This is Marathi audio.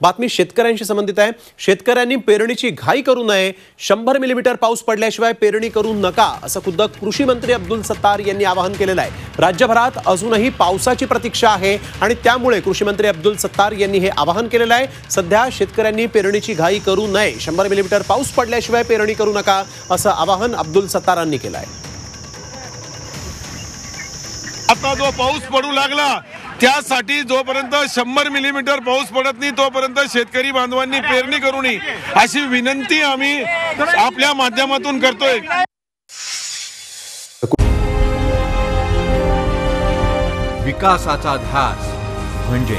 बातमी शेतकऱ्यांशी संबंधित आहे. शेतकऱ्यांनी पेरणीची घाई करू नये. शंभर मिलीमीटर पाऊस पडल्याशिवाय पेरणी करू नका असं खुद्द कृषी मंत्री अब्दुल सत्तार यांनी आवाहन केलेलं आहे. राज्यभरात अजूनही पावसाची प्रतीक्षा आहे आणि त्यामुळे कृषी मंत्री अब्दुल सत्तार यांनी हे आवाहन केलेलं आहे. सध्या शेतकऱ्यांनी पेरणीची घाई करू नये. शंभर मिलीमीटर पाऊस पडल्याशिवाय पेरणी करू नका असं आवाहन अब्दुल सत्तारांनी केलं आहे. आता जो पाऊस पडू लागला त्यासाठी जोपर्यंत शंभर मिलीमीटर पाऊस पडत नाही तोपर्यंत शेतकरी बांधवांनी पेरणी करू नये. अशी विनंती आम्ही आपल्या माध्यमातून करतोय. विकासाचा ध्यास म्हणजे